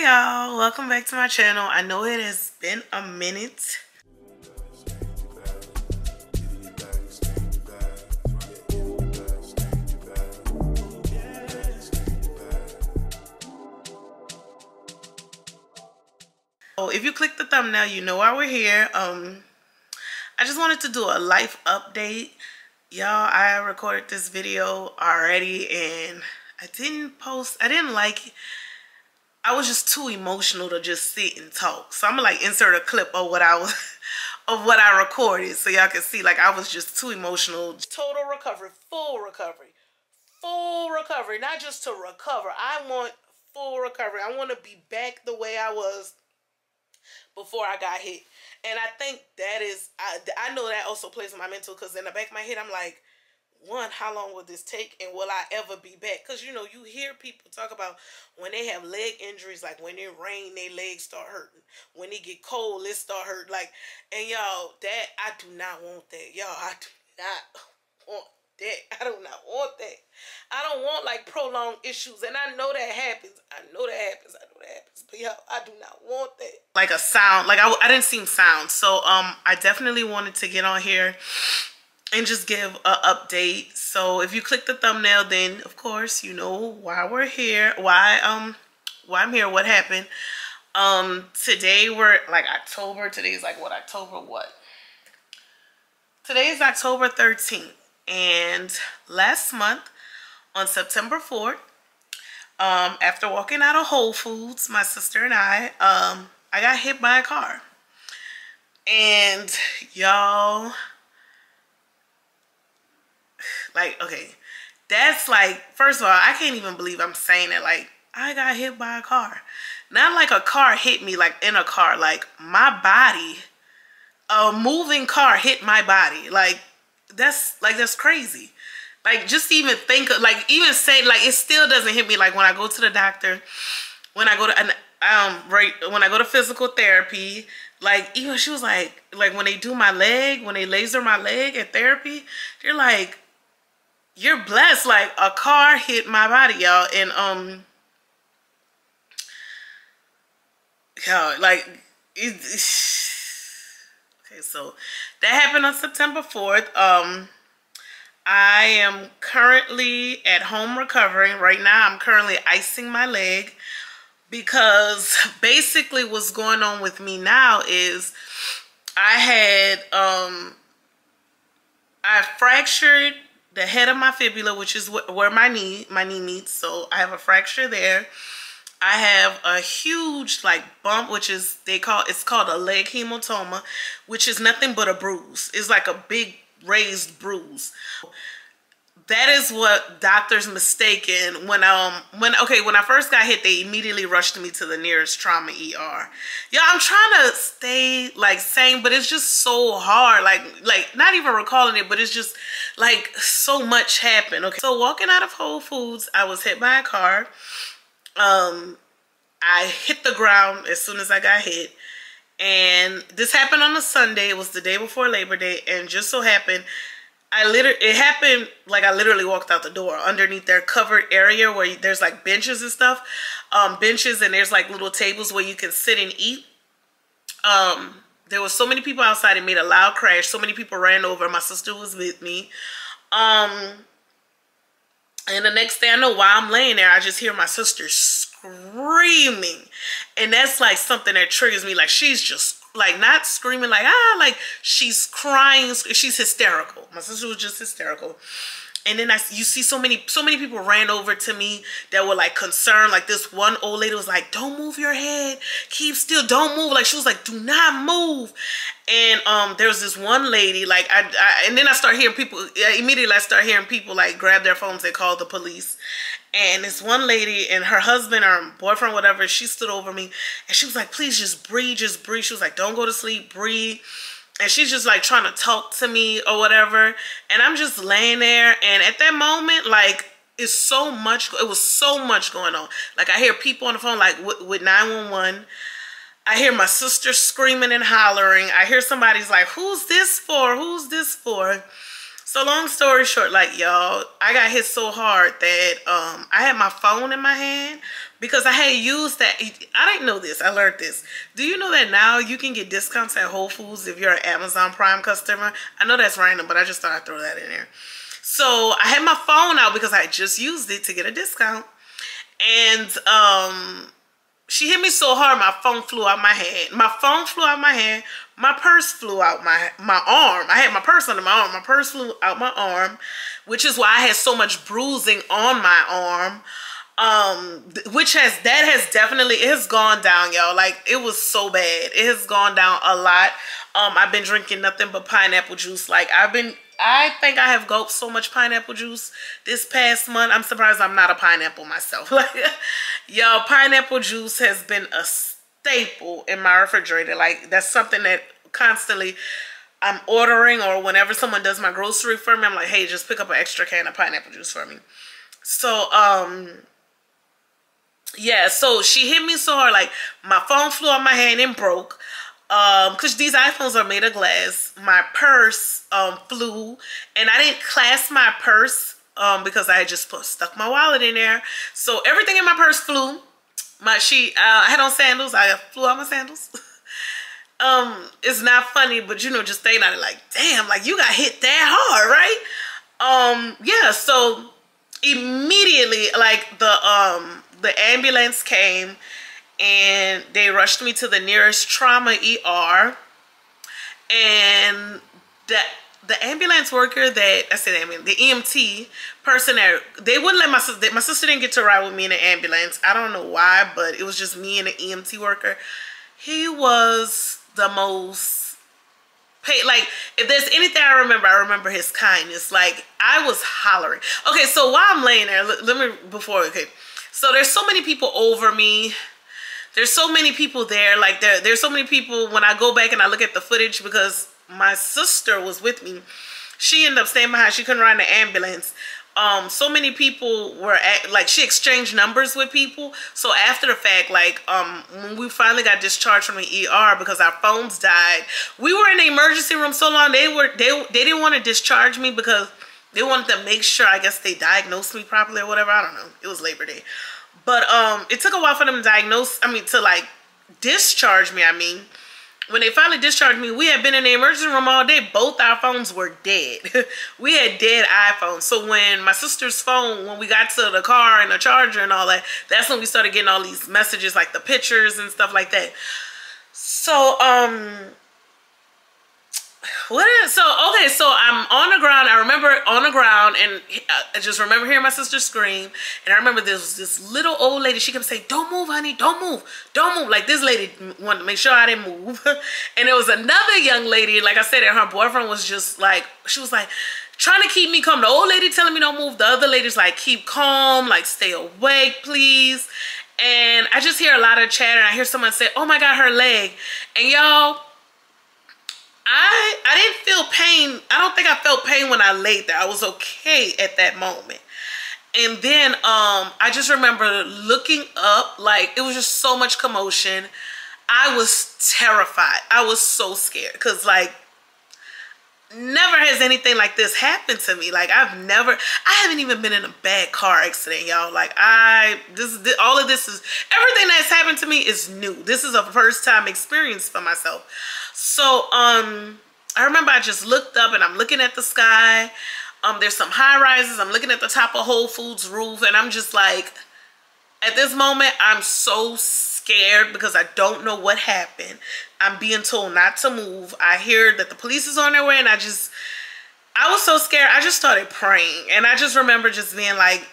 hey y'all welcome back to my channel i know it has been a minute Oh, if you click the thumbnail, you know why we're here. Um, I just wanted to do a life update. Y'all, I recorded this video already and I didn't post, I didn't like. I was just too emotional to just sit and talk. So I'm gonna like insert a clip of what I was of what I recorded so y'all can see like I was just too emotional. Total recovery, full recovery. Full recovery, not just to recover. I want full recovery. I want to be back the way I was before I got hit. And I think that is, I, I know that also plays in my mental because in the back of my head, I'm like, one, how long will this take and will I ever be back? Because, you know, you hear people talk about when they have leg injuries, like when it rain, their legs start hurting. When it get cold, it start hurting. Like, and y'all, that, I do not want that. Y'all, I do not want that. I do not want that. I don't want like prolonged issues. And I know that happens. I know that happens. I know that happens. But y'all, I do not want that. Like a sound. Like I, I didn't see sound. So um, I definitely wanted to get on here and just give an update. So if you click the thumbnail, then of course you know why we're here. Why um why I'm here, what happened. Um today we're like October. Today's like what October what? Today is October 13th. And last month on September 4th, um, after walking out of Whole Foods, my sister and I, um, I got hit by a car. And y'all, like, okay, that's like, first of all, I can't even believe I'm saying it. Like, I got hit by a car. Not like a car hit me, like in a car. Like, my body, a moving car hit my body. Like, that's like that's crazy like just even think of like even say like it still doesn't hit me like when i go to the doctor when i go to an um right when i go to physical therapy like even she was like like when they do my leg when they laser my leg at therapy they're like you're blessed like a car hit my body y'all and um yeah like it, okay so that happened on September 4th. Um, I am currently at home recovering. Right now, I'm currently icing my leg because basically what's going on with me now is I had, um, I fractured the head of my fibula, which is where my knee, my knee meets. So I have a fracture there. I have a huge like bump, which is they call it's called a leg hematoma, which is nothing but a bruise. It's like a big raised bruise. That is what doctors mistaken when um when okay when I first got hit they immediately rushed me to the nearest trauma ER. Yeah, I'm trying to stay like sane, but it's just so hard. Like like not even recalling it, but it's just like so much happened. Okay, so walking out of Whole Foods, I was hit by a car um, I hit the ground as soon as I got hit. And this happened on a Sunday. It was the day before Labor Day. And just so happened, I literally, it happened like I literally walked out the door underneath their covered area where there's like benches and stuff. Um, benches and there's like little tables where you can sit and eat. Um, there was so many people outside. It made a loud crash. So many people ran over. My sister was with me. Um, and the next thing I know, while I'm laying there, I just hear my sister screaming. And that's like something that triggers me. Like she's just like not screaming like ah, like she's crying. She's hysterical. My sister was just hysterical. And then I you see so many so many people ran over to me that were like concerned. Like this one old lady was like don't move your head. Keep still. Don't move. Like she was like do not move. And um there was this one lady like I, I and then I start hearing people immediately I start hearing people like grab their phones they call the police and this one lady and her husband or boyfriend whatever she stood over me and she was like please just breathe just breathe. She was like don't go to sleep breathe. And she's just like trying to talk to me or whatever. And i'm just laying there. And at that moment like it's so much it was so much going on. Like i hear people on the phone like with, with 911 i hear my sister screaming and hollering. I hear somebody's like who's this for? Who's this for So long story short, like y'all, I got hit so hard that um I had my phone in my hand because I had used that. I didn't know this. I learned this. Do you know that now you can get discounts at Whole Foods if you're an Amazon Prime customer? I know that's random, but I just thought I'd throw that in there. So I had my phone out because I just used it to get a discount. And um, she hit me so hard, my phone flew out my hand. My phone flew out my hand. My purse flew out my, my arm. I had my purse under my arm. My purse flew out my arm, which is why I had so much bruising on my arm um which has that has definitely it has gone down y'all like it was so bad it has gone down a lot um i've been drinking nothing but pineapple juice like i've been i think i have gulped so much pineapple juice this past month. I'm surprised i'm not a pineapple myself. Like y'all pineapple juice has been a staple in my refrigerator. Like that's something that constantly i'm ordering or whenever someone does my grocery for me i'm like hey just pick up an extra can of pineapple juice for me. So um yeah, so she hit me so hard, like my phone flew out my hand and broke. Um, cause these iPhones are made of glass. My purse um flew, and I didn't clasp my purse um because I had just put stuck my wallet in there. So everything in my purse flew. My she uh, I had on sandals. I flew out my sandals. um, it's not funny, but you know, just thinking on it, like, damn, like you got hit that hard, right? Um, yeah. So immediately, like the um the ambulance came and they rushed me to the nearest trauma ER. And the the ambulance worker that I said, I mean, the EMT person that they wouldn't let my sister. My sister didn't get to ride with me in the ambulance. I don't know why, but it was just me and the EMT worker. He was the most pay like if there's anything I remember, I remember his kindness. Like I was hollering. Okay, so while I'm laying there, let, let me before okay. So there's so many people over me. There's so many people there. Like there, there's so many people when I go back and I look at the footage because my sister was with me. She ended up staying behind. She couldn't ride the ambulance. Um, so many people were at, like she exchanged numbers with people. So after the fact, like um, when we finally got discharged from the ER because our phones died, we were in the emergency room so long. They were they they didn't want to discharge me because they wanted to make sure, I guess they diagnosed me properly or whatever. I don't know. It was Labor Day. But um, it took a while for them to diagnose, I mean, to like discharge me, I mean. When they finally discharged me, we had been in the emergency room all day. Both our phones were dead. we had dead iPhones. So when my sister's phone, when we got to the car and the charger and all that, that's when we started getting all these messages, like the pictures and stuff like that. So, um, what is so okay so i'm on the ground. I remember on the ground and uh, i just remember hearing my sister scream. And i remember was this little old lady. She kept saying don't move honey. Don't move. Don't move. Like this lady wanted to make sure i didn't move. And there was another young lady. Like i said and her boyfriend was just like she was like trying to keep me calm. The old lady telling me don't move. The other lady's like keep calm. Like stay awake please. And i just hear a lot of chatter. And i hear someone say oh my god her leg. And y'all I I didn't feel pain. I don't think I felt pain when I laid there. I was okay at that moment. And then um I just remember looking up like it was just so much commotion. I was terrified. I was so scared cuz like never has anything like this happened to me. Like I've never I haven't even been in a bad car accident, y'all. Like I this, this all of this is everything that's happened to me is new. This is a first time experience for myself. So um I remember I just looked up and I'm looking at the sky. Um there's some high rises. I'm looking at the top of Whole Foods roof and I'm just like at this moment I'm so scared because I don't know what happened. I'm being told not to move. I hear that the police is on their way and I just I was so scared. I just started praying and I just remember just being like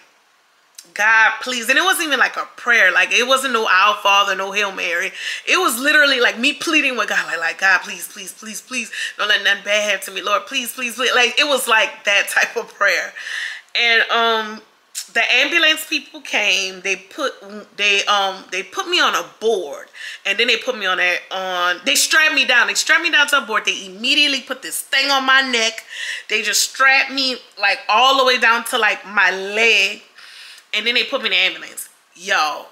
God, please. And it wasn't even like a prayer. Like it wasn't no Our Father, no Hail Mary. It was literally like me pleading with God, like, like God, please, please, please, please, don't let nothing bad happen to me, Lord. Please, please, please. Like it was like that type of prayer. And um the ambulance people came they put they um they put me on a board and then they put me on that on they strapped me down they strapped me down to a board they immediately put this thing on my neck they just strapped me like all the way down to like my leg and then they put me in the ambulance. Yo,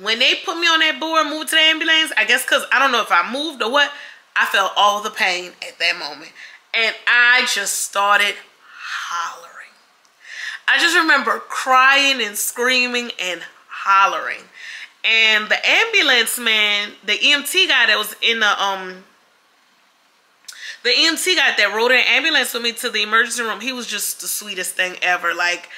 when they put me on that board, and moved to the ambulance, I guess because I don't know if I moved or what, I felt all the pain at that moment. And I just started hollering. I just remember crying and screaming and hollering. And the ambulance man, the EMT guy that was in the um the EMT guy that rode an ambulance with me to the emergency room, he was just the sweetest thing ever. Like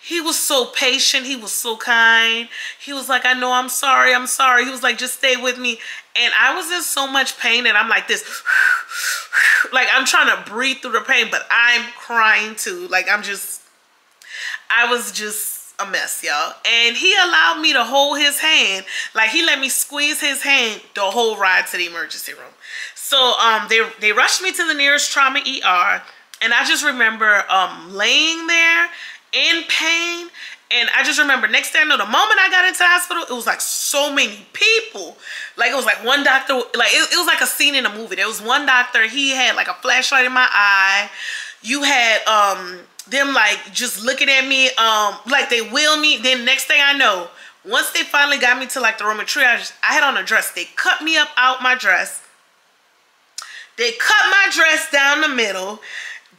he was so patient. He was so kind. He was like, I know I'm sorry. I'm sorry. He was like, just stay with me. And I was in so much pain and I'm like this, like I'm trying to breathe through the pain, but I'm crying too. Like I'm just, I was just a mess, y'all. And he allowed me to hold his hand. Like he let me squeeze his hand the whole ride to the emergency room. So um, they, they rushed me to the nearest trauma ER. And I just remember um, laying there in pain. And I just remember next day I know the moment I got into the hospital, it was like so many people. Like it was like one doctor, like it, it was like a scene in a movie. There was one doctor, he had like a flashlight in my eye. You had um them like just looking at me, um, like they will me. Then next thing I know, once they finally got me to like the Roman triage, I had on a dress. They cut me up out my dress. They cut my dress down the middle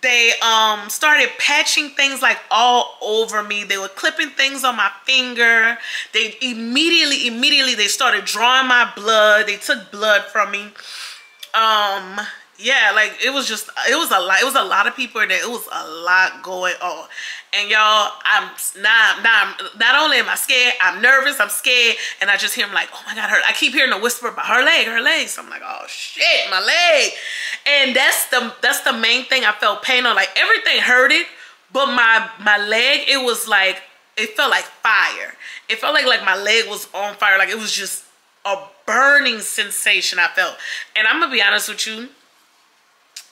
they um started patching things like all over me they were clipping things on my finger they immediately immediately they started drawing my blood they took blood from me um yeah like it was just it was a lot it was a lot of people there. It was a lot going on. And y'all i'm not not not only am i scared i'm nervous i'm scared. And i just hear him like oh my god her i keep hearing a whisper about her leg her leg. So i'm like oh shit my leg. And that's the that's the main thing i felt pain on. Like everything hurted but my my leg it was like it felt like fire. It felt like like my leg was on fire. Like it was just a burning sensation i felt. And i'm gonna be honest with you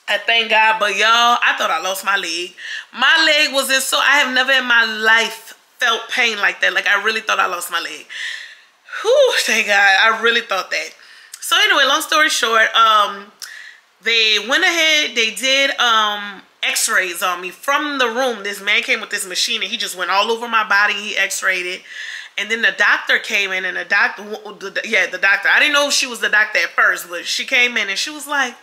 I thank God, but y'all, I thought I lost my leg. My leg was in so, I have never in my life felt pain like that. Like I really thought I lost my leg. Whew, thank God, I really thought that. So anyway, long story short, um, they went ahead, they did um, x-rays on me from the room. This man came with this machine and he just went all over my body. He x-rayed it. And then the doctor came in and the doctor, yeah, the doctor. I didn't know she was the doctor at first, but she came in and she was like,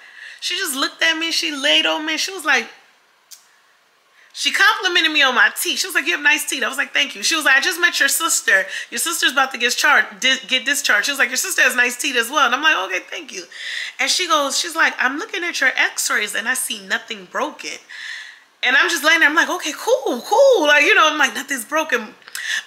she just looked at me. She laid on me. She was like, she complimented me on my teeth. She was like, you have nice teeth. I was like, thank you. She was like, I just met your sister. Your sister's about to get charged, get discharged. She was like, your sister has nice teeth as well. And I'm like, okay, thank you. And she goes, she's like, I'm looking at your x-rays and I see nothing broken. And I'm just laying there. I'm like, okay, cool, cool. Like, you know, I'm like, nothing's broken.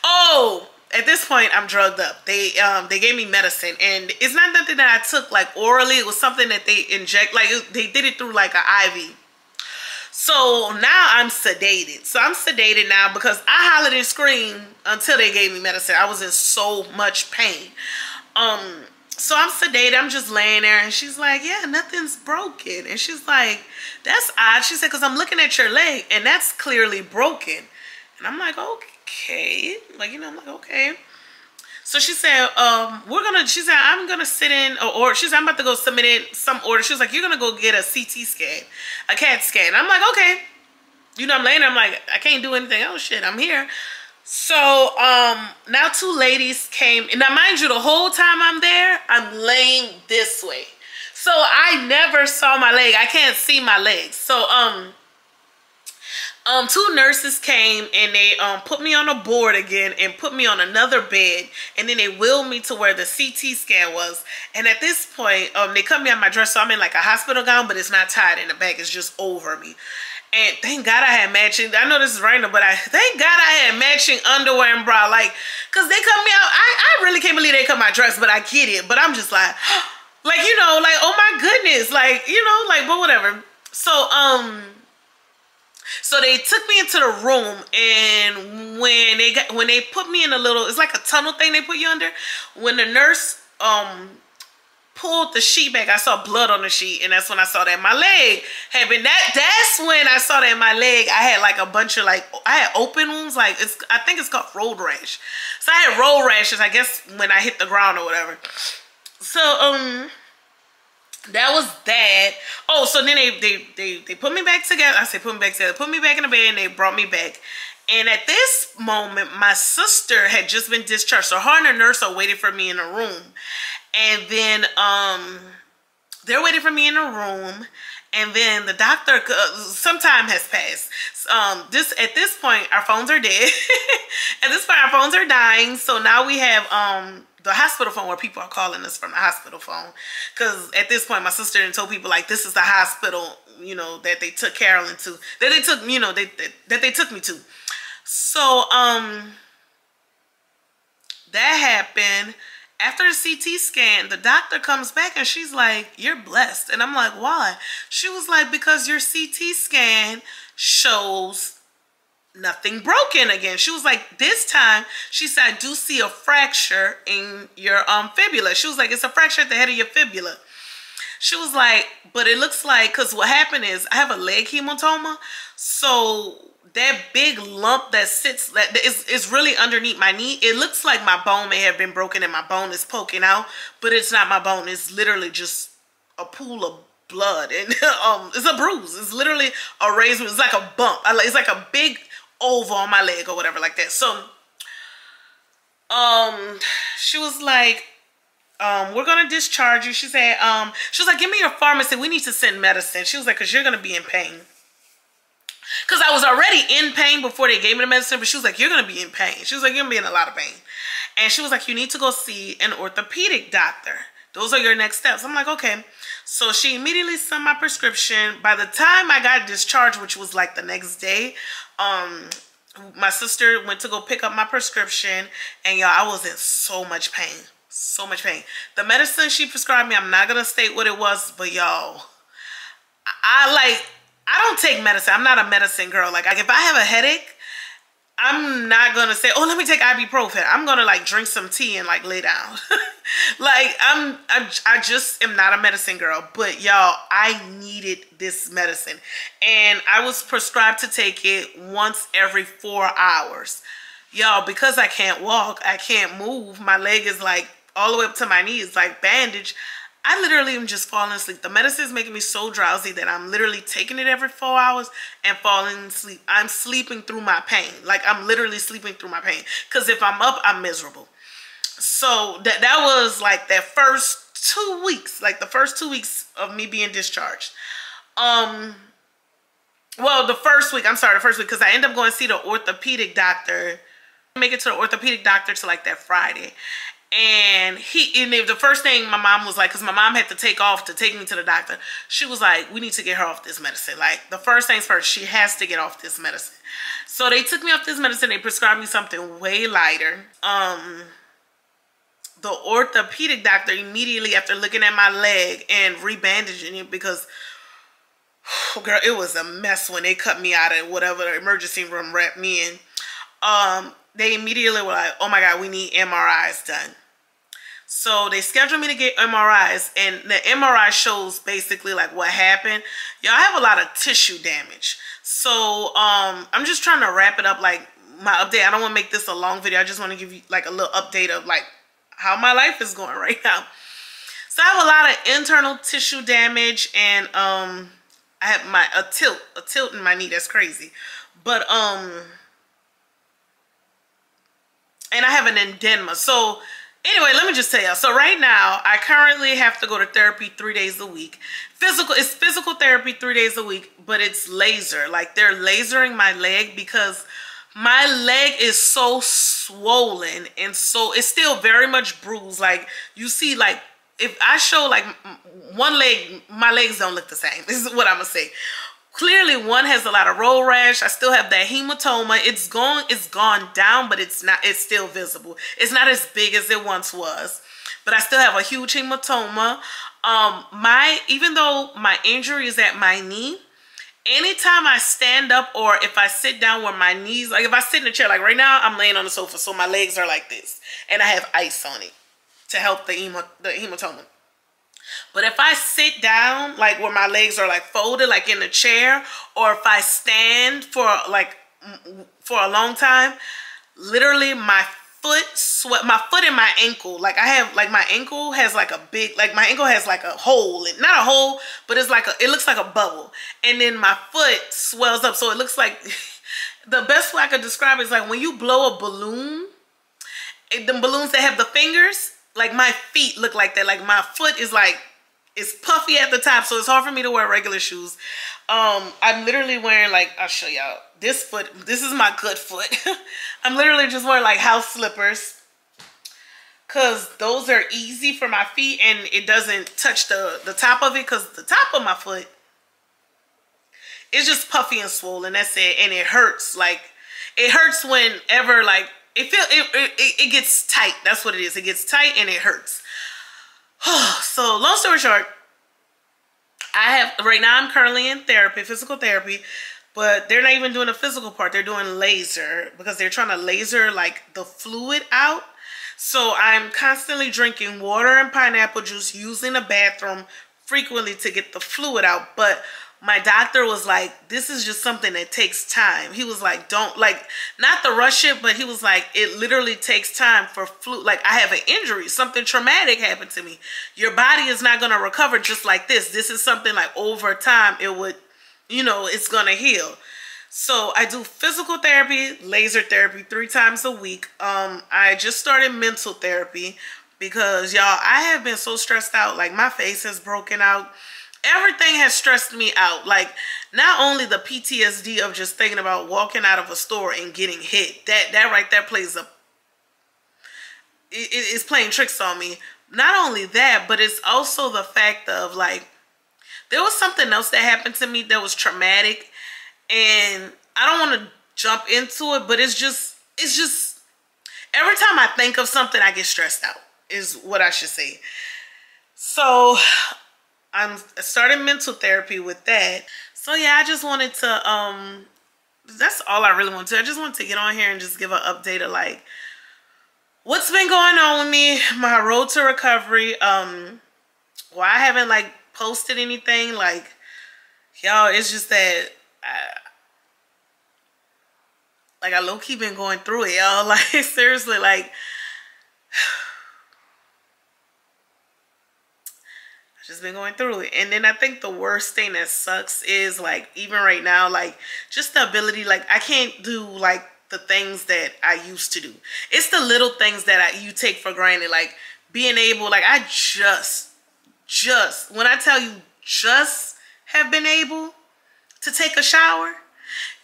Oh, at this point i'm drugged up. They um they gave me medicine and it's not nothing that i took like orally. It was something that they inject like it, they did it through like an iv so now i'm sedated. So i'm sedated now because i hollered and screamed until they gave me medicine. I was in so much pain. Um so i'm sedated. I'm just laying there and she's like yeah nothing's broken. And she's like that's odd. She said because i'm looking at your leg and that's clearly broken and i'm like okay. Like, you know, I'm like, okay. So she said, um, we're gonna, she said, I'm gonna sit in, or, or she said, I'm about to go submit in some order. She was like, you're gonna go get a CT scan, a CAT scan. I'm like, okay. You know, I'm laying there, I'm like, I can't do anything. Oh shit, I'm here. So um, now two ladies came. And now, mind you, the whole time I'm there, I'm laying this way. So I never saw my leg. I can't see my legs. So um, um, two nurses came and they um, put me on a board again and put me on another bed and then they wheeled me to where the CT scan was. And at this point, um, they cut me on my dress, so I'm in like a hospital gown, but it's not tied in the back, it's just over me. And thank God I had matching, I know this is random, but I thank God I had matching underwear and bra, like, cause they cut me out. I, I really can't believe they cut my dress, but I get it. But I'm just like, like, you know, like, oh my goodness, like, you know, like, but whatever. So, um, so they took me into the room and when they got when they put me in a little it's like a tunnel thing they put you under. When the nurse um pulled the sheet back, I saw blood on the sheet, and that's when I saw that my leg had been that. That's when I saw that my leg. I had like a bunch of like I had open wounds, like it's I think it's called road rash. So I had road rashes, I guess when I hit the ground or whatever. So um, that was that. Oh, so then they, they, they, they put me back together. I say put me back together. Put me back in the bed and they brought me back. And at this moment, my sister had just been discharged. So her and the nurse are waiting for me in a room. And then um, they're waiting for me in a room. And then the doctor, uh, some time has passed. Um, this at this point, our phones are dead. at this point, our phones are dying. So now we have um the hospital phone where people are calling us from the hospital phone. Because at this point, my sister and told people like this is the hospital, you know, that they took Carolyn to, that they took, you know, they, that, that they took me to. So um, that happened. After the CT scan, the doctor comes back and she's like, "You're blessed," and I'm like, "Why?" She was like, "Because your CT scan shows." Nothing broken again. She was like, this time, she said, I do see a fracture in your um fibula. She was like, it's a fracture at the head of your fibula. She was like, but it looks like, because what happened is I have a leg hematoma. So that big lump that sits, that is, is really underneath my knee. It looks like my bone may have been broken and my bone is poking out, but it's not my bone. It's literally just a pool of blood and um it's a bruise it's literally a razor it's like a bump it's like a big over on my leg or whatever like that. So, um, she was like, um, we're gonna discharge you. She said, um, she was like, give me your pharmacy. We need to send medicine. She was like, cause you're gonna be in pain. Cause I was already in pain before they gave me the medicine, but she was like, you're gonna be in pain. She was like, you're gonna be in a lot of pain. And she was like, you need to go see an orthopedic doctor. Those are your next steps. I'm like, okay. So she immediately sent my prescription. By the time I got discharged, which was like the next day, um, my sister went to go pick up my prescription and y'all, I was in so much pain. So much pain. The medicine she prescribed me, I'm not going to state what it was, but y'all, I, like, I don't take medicine. I'm not a medicine girl. Like, if I have a headache, I'm not gonna say, oh, let me take ibuprofen. I'm gonna like drink some tea and like lay down. like I'm, I, I just am not a medicine girl, but y'all, I needed this medicine, and I was prescribed to take it once every four hours. Y'all, because I can't walk, I can't move. My leg is like all the way up to my knees, like bandage. I literally am just falling asleep. The medicine is making me so drowsy that I'm literally taking it every four hours and falling asleep. I'm sleeping through my pain. Like I'm literally sleeping through my pain. Because if I'm up, I'm miserable. So that, that was like that first two weeks, like the first two weeks of me being discharged. Um, well, the first week, I'm sorry, the first week, because I end up going to see the orthopedic doctor. Make it to the orthopedic doctor to like that Friday and he and the first thing my mom was like because my mom had to take off to take me to the doctor she was like we need to get her off this medicine. Like the first things first she has to get off this medicine. So they took me off this medicine. They prescribed me something way lighter. Um the orthopedic doctor immediately after looking at my leg and rebandaging it because oh girl it was a mess when they cut me out of whatever emergency room wrapped me in. Um they immediately were like, oh my God, we need MRIs done. So they scheduled me to get MRIs and the MRI shows basically like what happened. Y'all have a lot of tissue damage. So um, I'm just trying to wrap it up like my update. I don't want to make this a long video. I just want to give you like a little update of like how my life is going right now. So I have a lot of internal tissue damage and um, I have my a tilt, a tilt in my knee. That's crazy. But um, and I have an edema. So anyway, let me just tell y'all. So right now, I currently have to go to therapy three days a week. Physical, it's physical therapy three days a week, but it's laser. Like they're lasering my leg because my leg is so swollen and so it's still very much bruised. Like you see, like if I show like one leg, my legs don't look the same. This is what I'm gonna say. Clearly one has a lot of road rash. I still have that hematoma. It's gone, it's gone down, but it's not, it's still visible. It's not as big as it once was, but I still have a huge hematoma. Um, my, even though my injury is at my knee, anytime I stand up or if I sit down where my knees, like if I sit in a chair, like right now I'm laying on the sofa, so my legs are like this and I have ice on it to help the, the hematoma. But if I sit down, like where my legs are like folded, like in a chair, or if I stand for like for a long time, literally my foot sweat, my foot and my ankle, like I have, like my ankle has like a big, like my ankle has like a hole, not a hole, but it's like a, it looks like a bubble. And then my foot swells up. So it looks like, the best way I could describe it is like when you blow a balloon, the balloons that have the fingers, like my feet look like that. Like my foot is like it's puffy at the top, so it's hard for me to wear regular shoes. Um, I'm literally wearing like I'll show y'all this foot. This is my good foot. I'm literally just wearing like house slippers because those are easy for my feet and it doesn't touch the the top of it because the top of my foot is just puffy and swollen. That's it, and it hurts. Like it hurts whenever like it feel it, it it gets tight. That's what it is. It gets tight and it hurts. so long story short, I have right now I'm currently in therapy, physical therapy, but they're not even doing the physical part. They're doing laser because they're trying to laser like the fluid out. So I'm constantly drinking water and pineapple juice using the bathroom frequently to get the fluid out. But my doctor was like, this is just something that takes time. He was like, don't like, not the rush it, but he was like, it literally takes time for flu. Like I have an injury, something traumatic happened to me. Your body is not going to recover just like this. This is something like over time, it would, you know, it's going to heal. So I do physical therapy, laser therapy three times a week. Um, I just started mental therapy because y'all, I have been so stressed out. Like my face has broken out everything has stressed me out. Like not only the PTSD of just thinking about walking out of a store and getting hit. That that right there plays a it, it's playing tricks on me. Not only that, but it's also the fact of like there was something else that happened to me that was traumatic and I don't want to jump into it, but it's just it's just every time I think of something I get stressed out is what I should say. So I'm starting mental therapy with that. So yeah, I just wanted to um that's all I really want to. I just want to get on here and just give an update of like what's been going on with me, my road to recovery. Um well, I haven't like posted anything like y'all, it's just that I, like I low key been going through it, y'all. Like seriously, like just been going through it. And then i think the worst thing that sucks is like even right now like just the ability like i can't do like the things that i used to do. It's the little things that I, you take for granted like being able like i just just when i tell you just have been able to take a shower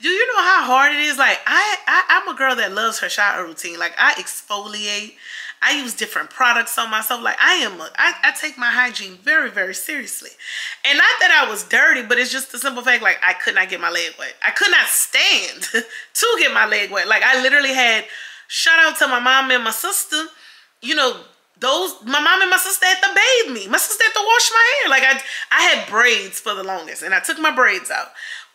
do you know how hard it is? Like I, I i'm a girl that loves her shower routine. Like i exfoliate I use different products on myself. Like I am, a, I, I take my hygiene very, very seriously. And not that I was dirty, but it's just the simple fact, like I could not get my leg wet. I could not stand to get my leg wet. Like I literally had, shout out to my mom and my sister, you know, those, my mom and my sister had to bathe me. My sister had to wash my hair. Like I, I had braids for the longest and I took my braids out.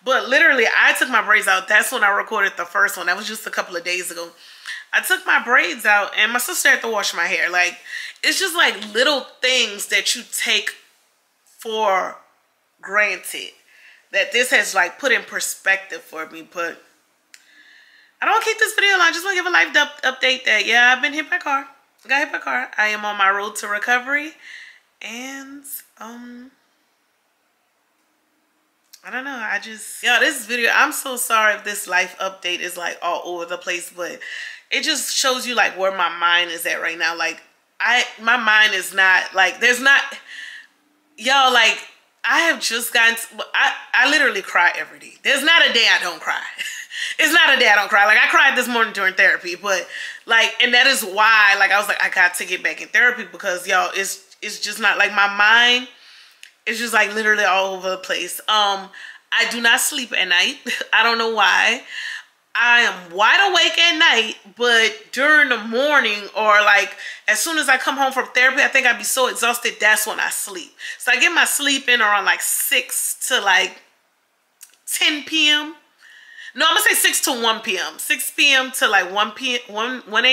But literally, I took my braids out. That's when I recorded the first one. That was just a couple of days ago. I took my braids out and my sister had to wash my hair. Like, it's just like little things that you take for granted that this has like put in perspective for me. But I don't keep this video long. I just want to give a life up update that, yeah, I've been hit by car. I got hit by car. I am on my road to recovery. And, um... I don't know. I just, yeah, this video, I'm so sorry if this life update is like all over the place, but it just shows you like where my mind is at right now. Like I, my mind is not like, there's not, y'all like, I have just gotten, I, I literally cry every day. There's not a day I don't cry. it's not a day I don't cry. Like I cried this morning during therapy, but like, and that is why, like, I was like, I got to get back in therapy because y'all, it's, it's just not like my mind is just like literally all over the place. Um, I do not sleep at night. I don't know why. I am wide awake at night, but during the morning or like as soon as I come home from therapy, I think I'd be so exhausted. That's when I sleep. So I get my sleep in around like 6 to like 10 p.m. No, I'm gonna say 6 to 1 p.m. 6 p.m. to like 1 p.m. 1, 1 a.m.